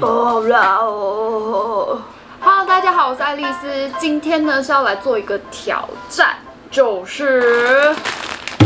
好辣哦！Hello，大家好，我是爱丽丝。今天呢是要来做一个挑战，就是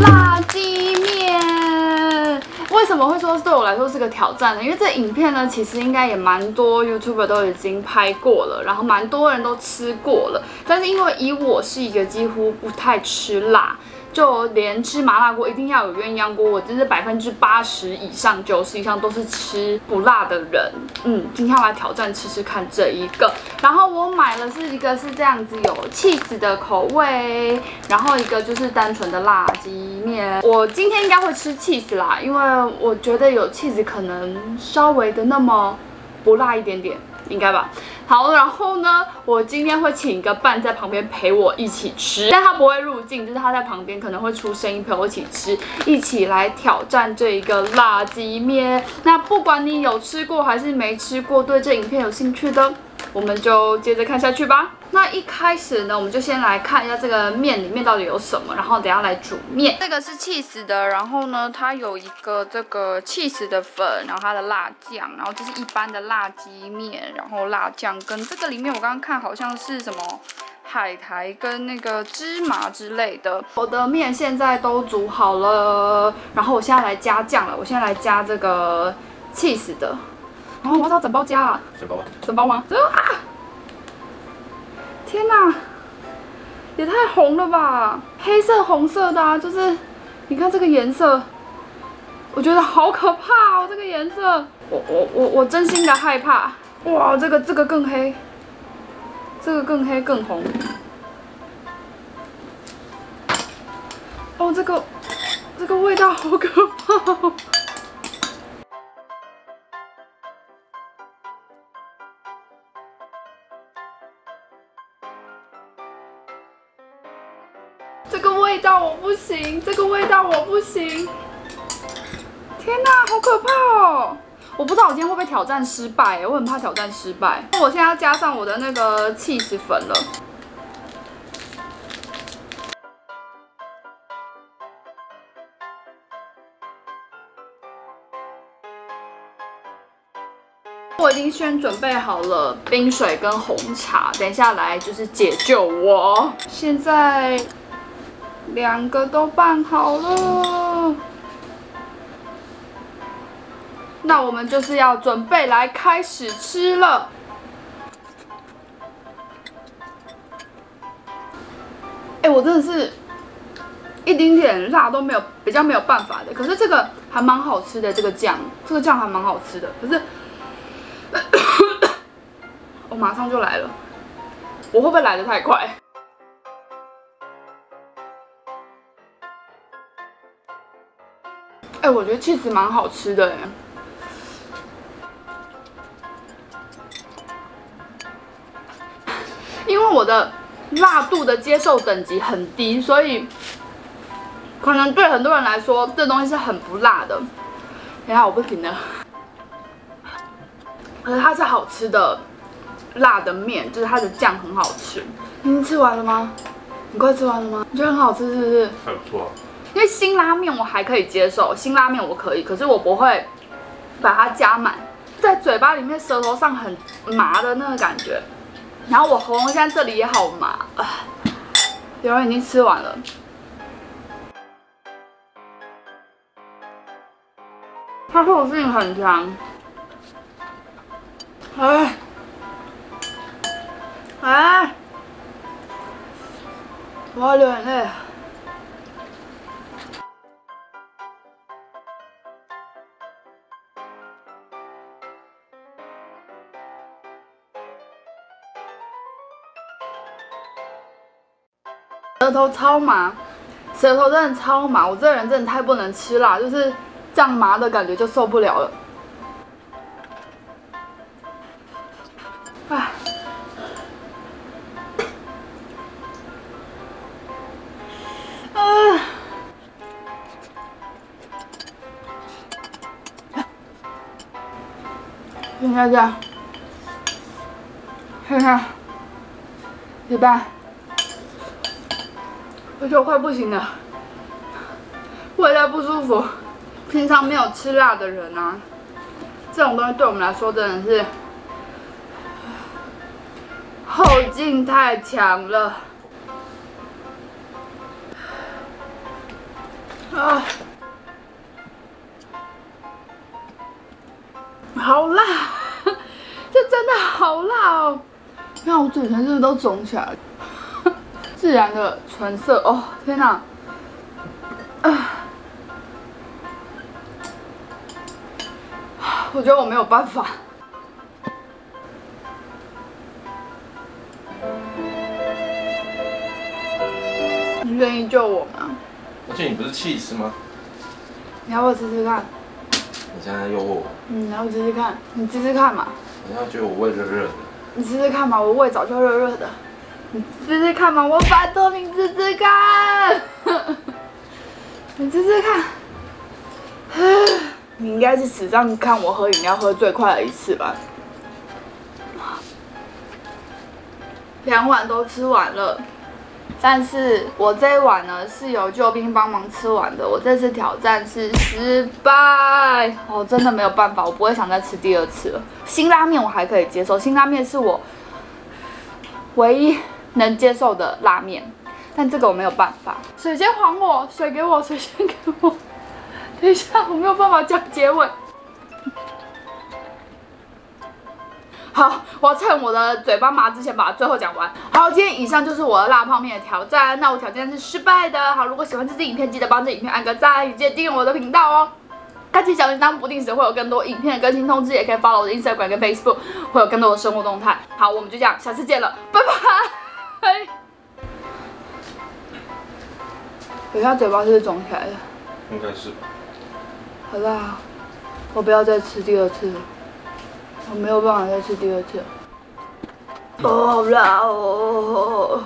辣鸡面。为什么会说对我来说是个挑战呢？因为这影片呢，其实应该也蛮多 YouTuber 都已经拍过了，然后蛮多人都吃过了。但是因为以我是一个几乎不太吃辣。就连吃麻辣锅一定要有鸳鸯锅，我真是百分之八十以上、九十以上都是吃不辣的人。嗯，今天要来挑战吃吃看这一个。然后我买了是一个是这样子有 cheese 的口味，然后一个就是单纯的辣鸡面。我今天应该会吃 cheese 啦，因为我觉得有 cheese 可能稍微的那么不辣一点点。应该吧。好，然后呢，我今天会请一个伴在旁边陪我一起吃，但他不会入镜，就是他在旁边可能会出声音陪我一起吃，一起来挑战这一个辣鸡面。那不管你有吃过还是没吃过，对这影片有兴趣的。我们就接着看下去吧。那一开始呢，我们就先来看一下这个面里面到底有什么，然后等下来煮面。这个是 cheese 的，然后呢，它有一个这个 cheese 的粉，然后它的辣酱，然后这是一般的辣鸡面，然后辣酱跟这个里面我刚刚看好像是什么海苔跟那个芝麻之类的。我的面现在都煮好了，然后我现在来加酱了。我现在来加这个 cheese 的。哦，我找整包加啊！整包吗？整包吗？啊！天哪，也太红了吧！黑色、红色的啊，就是你看这个颜色，我觉得好可怕哦！这个颜色，我我我我真心的害怕。哇，这个这个更黑，这个更黑更红。哦，这个这个味道好可怕。这个味道我不行，这个味道我不行。天哪，好可怕哦！我不知道我今天会不会挑战失败，我很怕挑战失败。我现在要加上我的那个 c h 粉了。我已经先准备好了冰水跟红茶，等一下来就是解救我。现在。两个都拌好了，那我们就是要准备来开始吃了。哎，我真的是一丁点辣都没有，比较没有办法的。可是这个还蛮好吃的，这个酱，这个酱还蛮好吃的。可是，我马上就来了，我会不会来的太快？哎，我觉得其实蛮好吃的哎，因为我的辣度的接受等级很低，所以可能对很多人来说，这东西是很不辣的。等下我不停的，可是它是好吃的辣的面，就是它的酱很好吃。你吃完了吗？你快吃完了吗？你觉得很好吃是不是？还不错。因为辛拉面我还可以接受，辛拉面我可以，可是我不会把它加满，在嘴巴里面舌头上很麻的那个感觉，然后我喉咙现在这里也好麻啊。有人已经吃完了，它口性很强，哎哎，我要流眼泪。舌头超麻，舌头真的超麻，我这个人真的太不能吃辣，就是这样麻的感觉就受不了了。哎，啊，现在这样，看看，一半。就快不行了，胃在不舒服。平常没有吃辣的人啊，这种东西对我们来说真的是后劲太强了。啊，好辣！这真的好辣哦！你看我嘴唇是不是都肿起来了？自然的唇色哦，天哪！啊，我觉得我没有办法。你愿意救我吗？而且你不是气死吗？你要不要吃吃看？你现在诱惑我，嗯，然后吃吃看，你吃吃看嘛。你要觉得我胃热热的，你吃吃看嘛，我胃早就热热的。你吃吃看嘛，我拜托你试试看。你试试看。你应该是史上看我喝饮料喝最快的一次吧。两碗都吃完了，但是我这一碗呢是由救兵帮忙吃完的。我这次挑战是失败，我真的没有办法，我不会想再吃第二次了。辛拉面我还可以接受，辛拉面是我唯一能接受的拉面，但这个我没有办法。水先还我，水给我，水先给我。等一下，我没有办法讲结尾。好，我要趁我的嘴巴麻之前把它最后讲完。好，今天以上就是我的辣泡面的挑战，那我挑战是失败的。好，如果喜欢这支影片，记得帮这影片按个赞，也记得订阅我的频道哦。开启小铃铛，不定时会有更多影片的更新通知，也可以 follow 我的 Instagram 跟 Facebook，会有更多的生活动态。好，我们就这样，下次见了，拜拜。我现在嘴巴是肿起来的？应该是吧？好啦，我不要再吃第二次了，我没有办法再吃第二次了。哦，好辣哦！